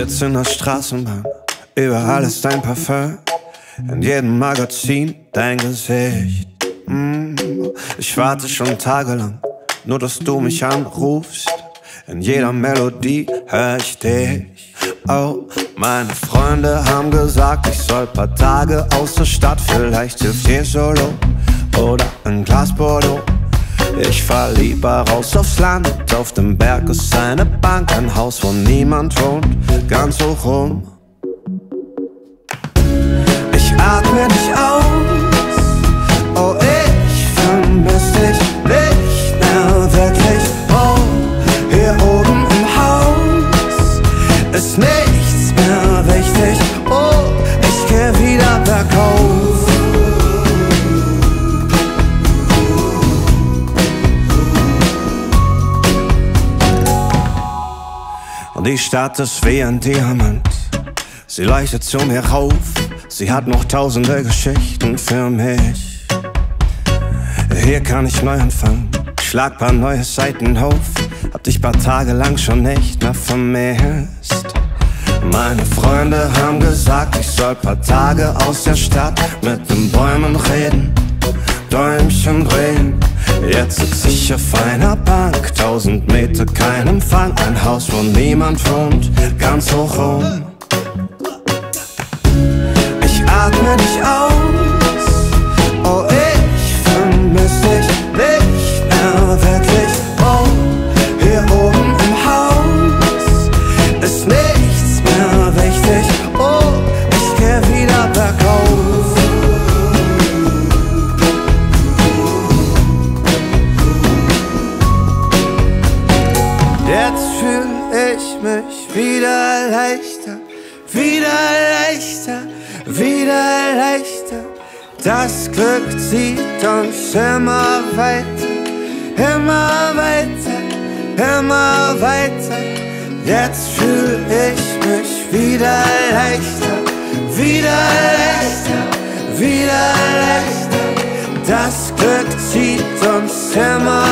sitz in der Straßenbahn, überall ist dein Parfum. In jedem Magazin dein Gesicht. Mm, ich warte schon tagelang, nur dass du mich anrufst. In jeder Melodie hör ich dich. Oh, meine Freunde haben gesagt, ich soll paar Tage aus der Stadt. Vielleicht hilft dir Solo oder ein Glas Bordeaux. Ich fahr lieber raus aufs Land, auf dem Berg ist eine Bank, ein Haus, wo niemand wohnt, ganz hoch rum. Ich atme die Stadt ist wie ein Diamant. Sie leuchtet zu mir rauf. Sie hat noch tausende Geschichten für mich. Hier kann ich neu anfangen. Schlag paar neue Seiten auf. Hab dich paar Tage lang schon nicht mehr vermisst. Meine Freunde haben gesagt, ich soll paar Tage aus der Stadt mit den Bäumen reden, Däumchen drehen. Jetzt sitz ich auf einer Bank, tausend Meter kein Empfang, ein Haus, wo niemand wohnt, ganz hoch rum. Ich atme dich aus, fühl ich mich wieder leichter, wieder leichter, wieder leichter. Das Glück zieht uns immer weiter, immer weiter, immer weiter. Jetzt fühl ich mich wieder leichter, wieder leichter, wieder leichter. Das Glück zieht uns immer